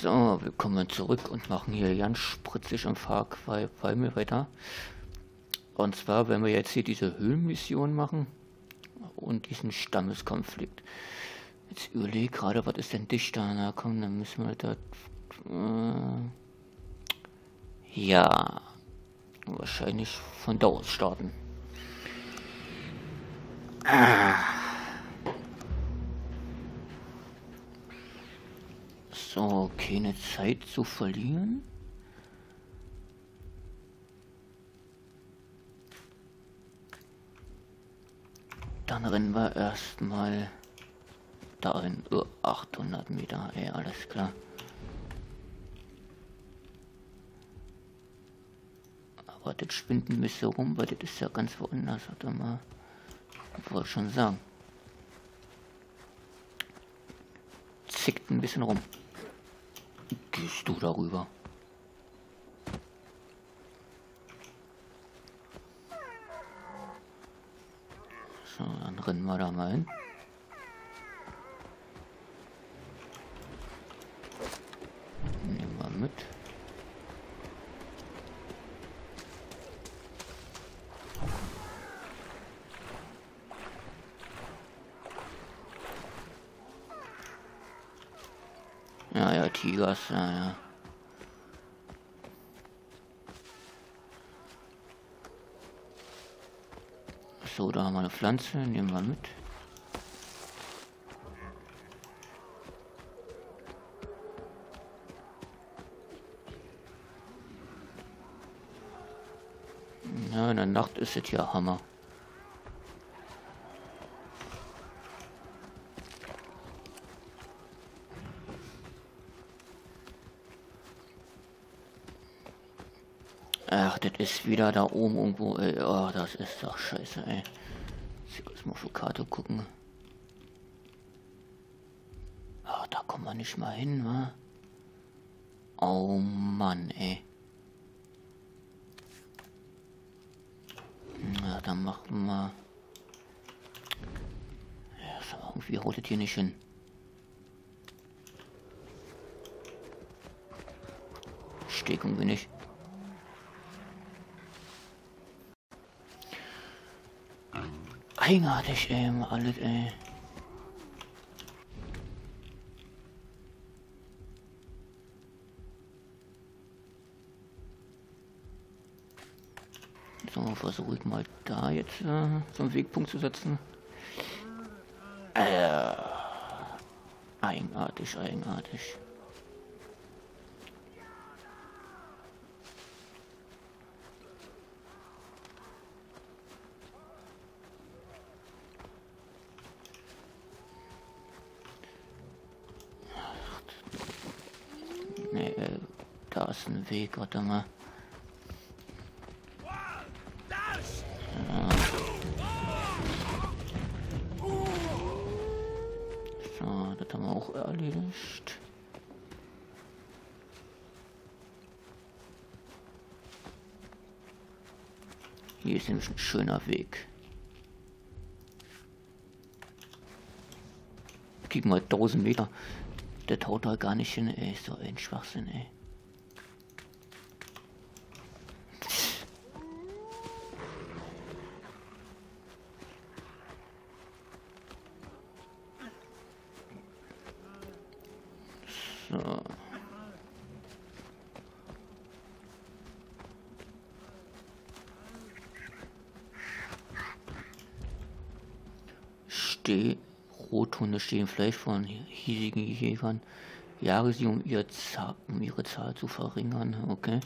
So, wir kommen zurück und machen hier ganz spritzig im Far Cry weiter. Und zwar, wenn wir jetzt hier diese Höhlenmission machen und diesen Stammeskonflikt. Jetzt überlege gerade, was ist denn dichter? Na komm, dann müssen wir da... Äh, ja, wahrscheinlich von da aus starten. Ah. So, keine Zeit zu verlieren. Dann rennen wir erstmal dahin. Oh, 800 Meter, ey, alles klar. Aber das spinnt ein bisschen rum, weil das ist ja ganz woanders. Warte mal. Wollte schon sagen. Zickt ein bisschen rum. Gehst du darüber? So, dann rennen wir da mal hin. Nehmen wir mit. Ja, ja, Tigers, ja, ja. So, da haben wir eine Pflanze, nehmen wir mit. Ja, in der Nacht ist es ja Hammer. Ach, das ist wieder da oben irgendwo, ey. Oh, das ist doch scheiße, ey. Ich muss mal auf die Karte gucken. Ach, da kommen wir nicht mal hin, wa? Oh Mann, ey. Na, dann machen wir... Ja, aber irgendwie holt hier nicht hin. Steht irgendwie nicht. Eigenartig, ey, alles, ey. So, versuche ich mal da jetzt äh, so einen Wegpunkt zu setzen. Äh, eigenartig, eigenartig. Ein Weg, warte mal. So, das haben wir auch erledigt. Hier ist nämlich ein schöner Weg. Gib mal 1000 Meter. Der taut da gar nicht hin, ey. So ein Schwachsinn, ey. Stehen vielleicht von hiesigen Jägern. Jage sie, um, ihr um ihre Zahl zu verringern. Okay.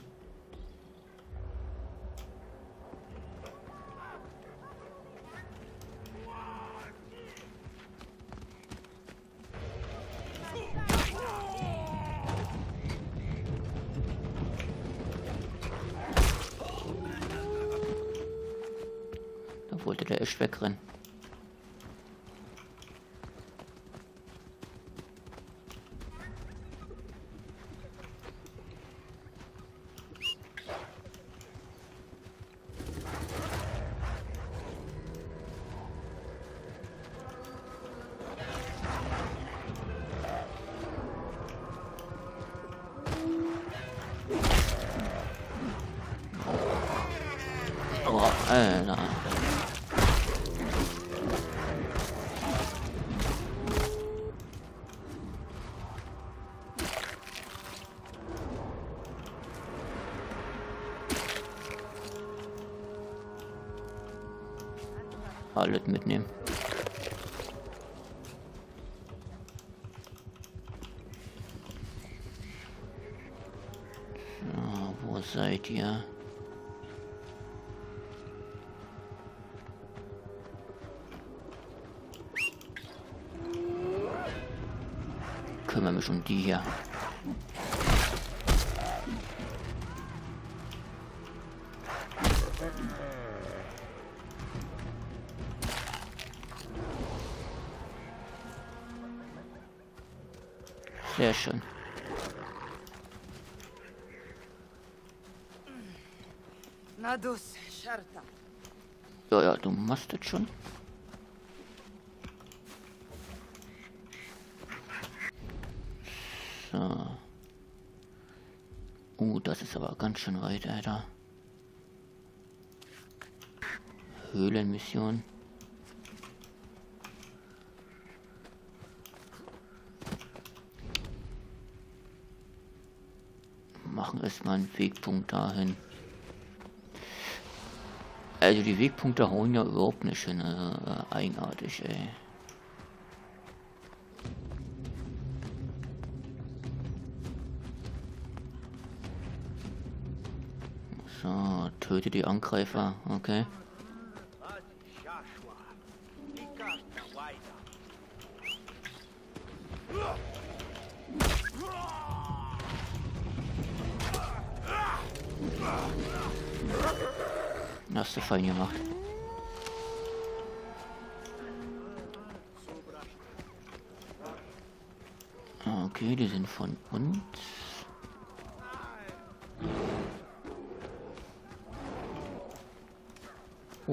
Alter. Alles mitnehmen. Wo seid ihr? Um die hier. Sehr schön. Ja, ja, du machst das schon. So. Uh, das ist aber ganz schön weit, Alter. Höhlenmission. Machen erstmal einen Wegpunkt dahin. Also die Wegpunkte hauen ja überhaupt nicht hin. Äh, eigenartig, ey. Töte die Angreifer, okay. Hast du fein gemacht. Okay, die sind von uns.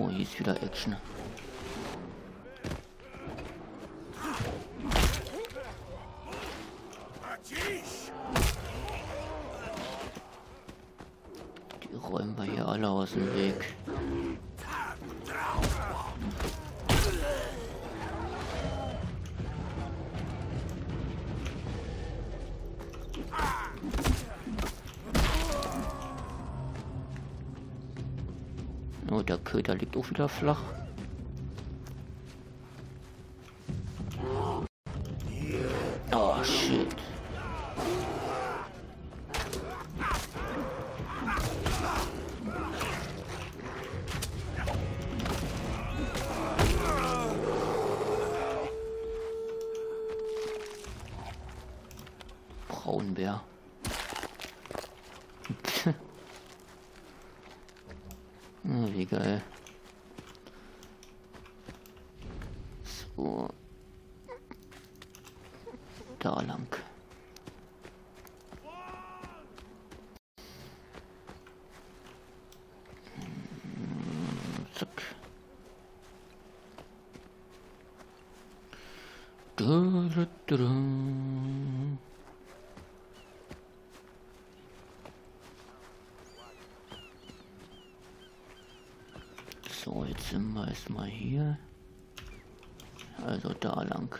Oh, hier ist wieder Action. Die räumen wir hier alle aus dem Weg. Der Köder liegt auch wieder flach. Oh, shit. Braunbär. Wie geil. So. Da lang. Hm, Zack. Du, du, du. So, jetzt sind wir erstmal hier. Also da lang.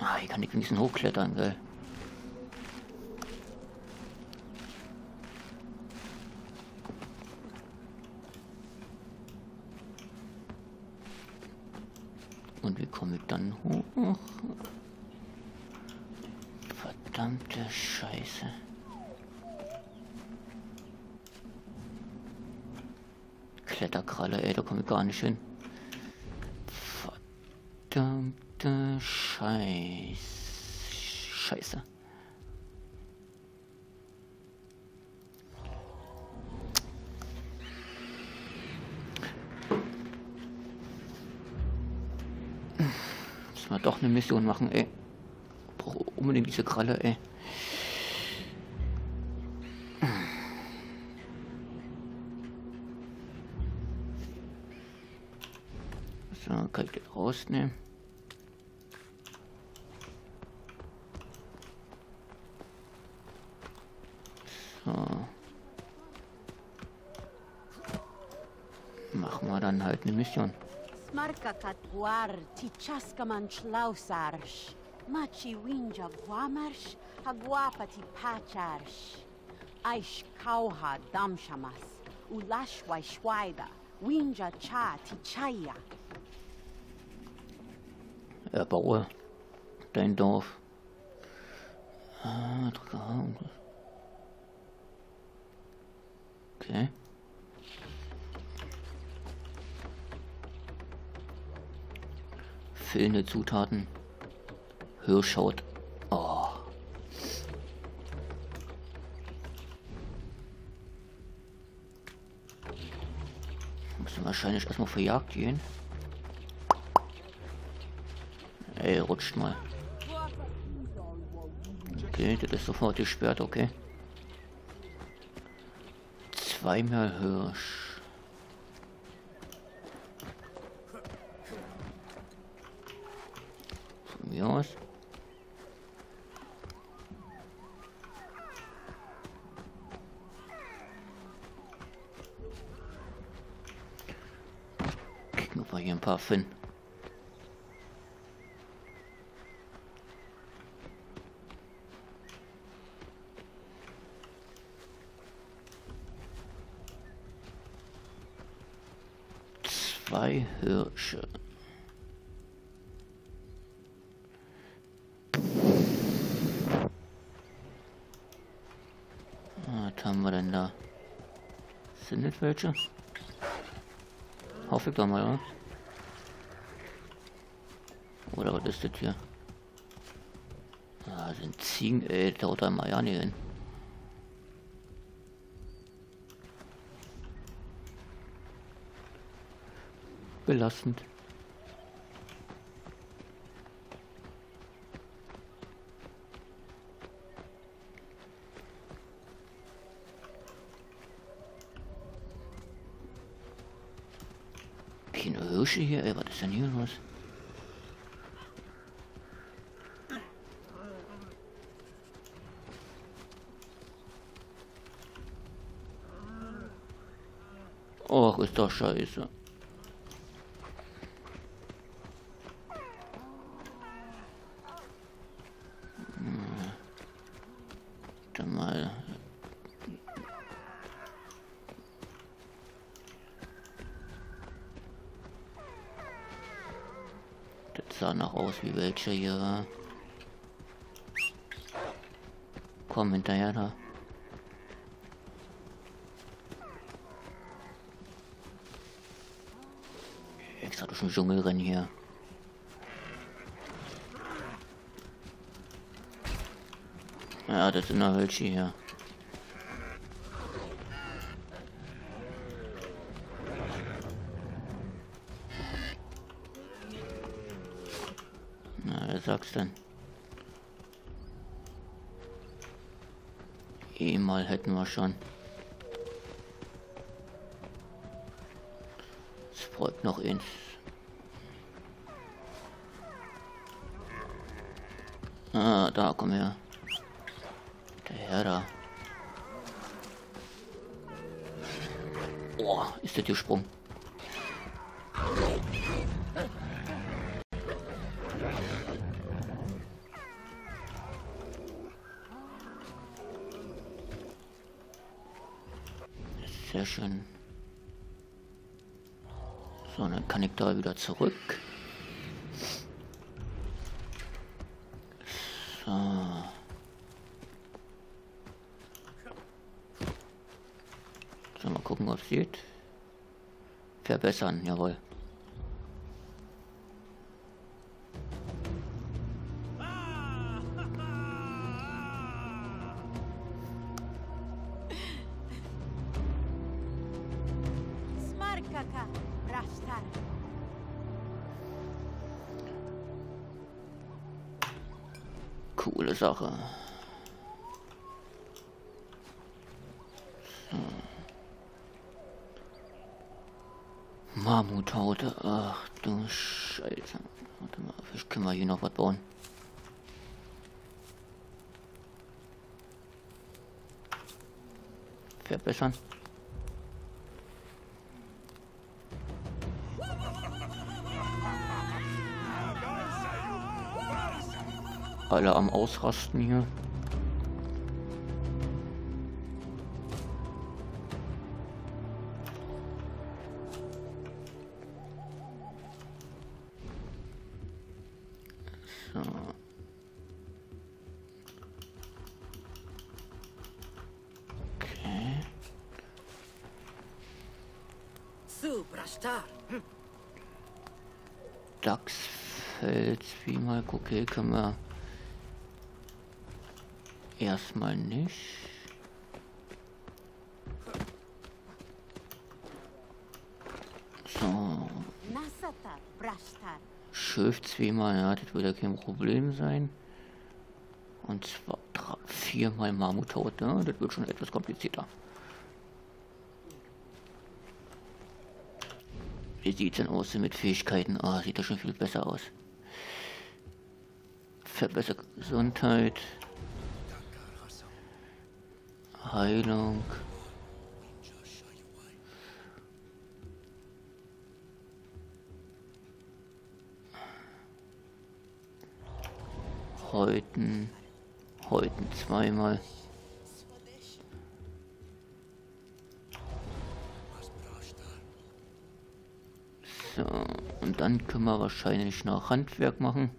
Ah, hier kann ich wenigstens hochklettern, gell? Und wie komme ich dann hoch? Verdammte Scheiße. Kletterkralle, ey, da komme ich gar nicht hin. Verdammte Scheiß. Scheiße. Müssen wir doch eine Mission machen, ey. Brauche unbedingt diese Kralle, ey. So, kann ich den rausnehmen. So. Machen wir dann halt eine Mission. Smarka katwar ti chaskaman schlausarsch. Machi winja guamarsch, haguapa ti pacharsch. Aish kauha damshamas, ulashwai shwaida, winja cha ti chaya. Erbaue dein Dorf. Ah. Okay. Fehlende Zutaten. Hirschhaut. Oh. Müssen wahrscheinlich erstmal verjagt gehen. Ey, rutscht mal. Okay, das ist sofort gesperrt, okay. Zweimal Hirsch. Aus. Kicken wir hier ein paar finden. Zwei Hirsche. Ah, Was haben wir denn? Sind das welche? Hoffe ich doch mal, oder? Oder was ist das hier? Ah, sind Ziegen, ey, da haut mal ja nicht hin. belastend. Keine Hirsche hier, ey, was ist denn hier los? Och, ist doch scheiße. Dann mal. Das sah noch aus wie welche hier. Komm hinterher da. Extra durch den Dschungel rennen hier. Ja, das sind noch welche hier. Wer sagt's denn? Eh mal hätten wir schon. Es folgt noch eins. Ah, da, komm her. Der Herr da. Boah, ist der gesprungen. Sehr schön. So, dann kann ich da wieder zurück. So. So, mal gucken, ob es geht. Verbessern, jawohl. Coole Sache. So. Mammuthaute. Ach du Scheiße. Warte mal, vielleicht können wir hier noch was bauen. verbessern. Alle am Ausrasten hier. So. Okay. Suprastar. Dachsfels, wie mal, können wir erstmal nicht. So, zweimal, ja, das wird ja kein Problem sein. Und zwar drei, viermal Mammuthaut, ne? das wird schon etwas komplizierter. Wie sieht's denn aus mit Fähigkeiten? Ah, sieht das schon viel besser aus. Verbessert Gesundheit. Heilung. Häuten. Häuten zweimal. So, und dann können wir wahrscheinlich noch Handwerk machen.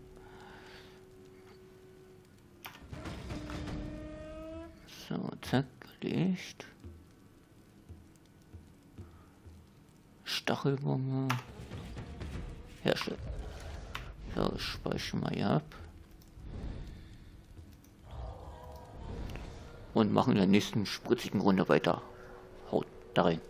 Erledigt. Stachelbombe. Herstellen. So, speichern wir hier ab. Und machen in der nächsten spritzigen Runde weiter. Haut da rein.